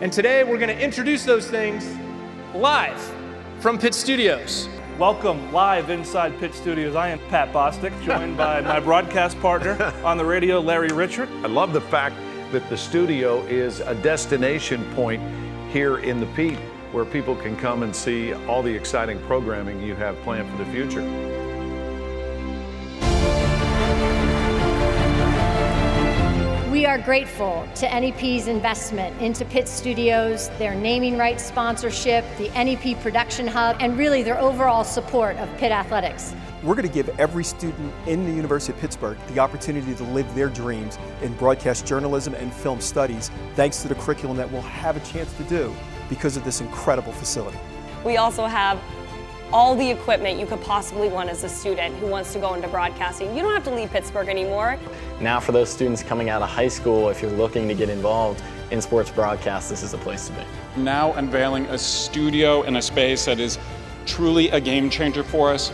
And today we're going to introduce those things live from Pitt Studios. Welcome live inside Pitt Studios. I am Pat Bostick, joined by my broadcast partner on the radio, Larry Richert. I love the fact that the studio is a destination point here in the Pete where people can come and see all the exciting programming you have planned for the future. Are grateful to NEP's investment into Pitt Studios, their naming rights sponsorship, the NEP Production Hub, and really their overall support of Pitt Athletics. We're going to give every student in the University of Pittsburgh the opportunity to live their dreams in broadcast journalism and film studies, thanks to the curriculum that we'll have a chance to do because of this incredible facility. We also have all the equipment you could possibly want as a student who wants to go into broadcasting. You don't have to leave Pittsburgh anymore. Now for those students coming out of high school, if you're looking to get involved in sports broadcast, this is the place to be. Now unveiling a studio and a space that is truly a game changer for us.